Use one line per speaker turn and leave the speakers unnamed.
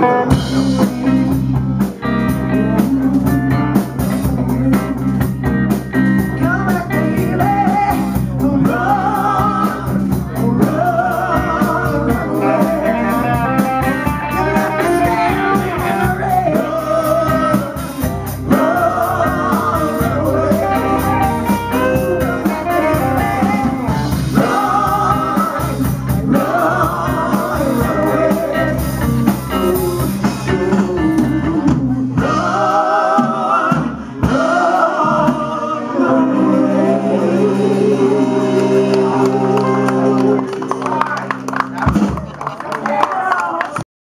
Thank you.